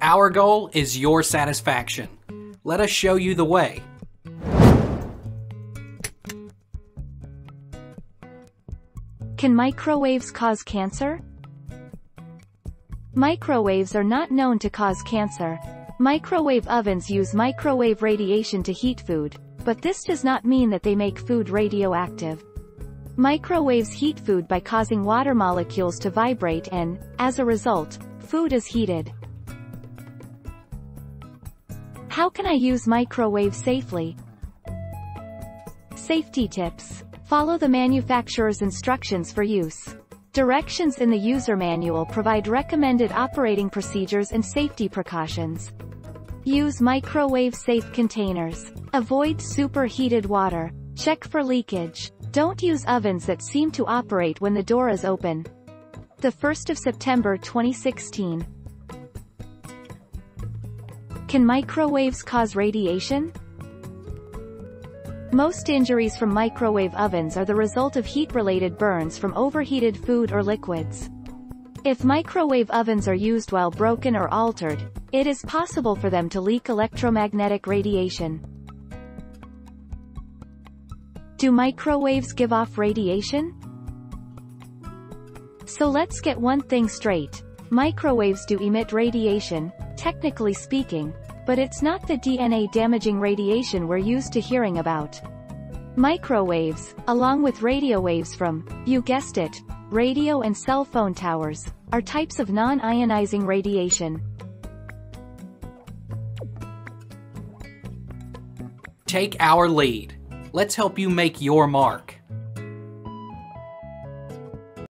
Our goal is your satisfaction. Let us show you the way. Can microwaves cause cancer? Microwaves are not known to cause cancer. Microwave ovens use microwave radiation to heat food, but this does not mean that they make food radioactive. Microwaves heat food by causing water molecules to vibrate and, as a result, food is heated. How can I use microwave safely? Safety tips. Follow the manufacturer's instructions for use. Directions in the user manual provide recommended operating procedures and safety precautions. Use microwave-safe containers. Avoid superheated water. Check for leakage. Don't use ovens that seem to operate when the door is open. The 1st of September 2016. Can microwaves cause radiation? Most injuries from microwave ovens are the result of heat-related burns from overheated food or liquids. If microwave ovens are used while broken or altered, it is possible for them to leak electromagnetic radiation. Do microwaves give off radiation? So let's get one thing straight. Microwaves do emit radiation, technically speaking, but it's not the DNA-damaging radiation we're used to hearing about. Microwaves, along with radio waves from, you guessed it, radio and cell phone towers, are types of non-ionizing radiation. Take our lead. Let's help you make your mark.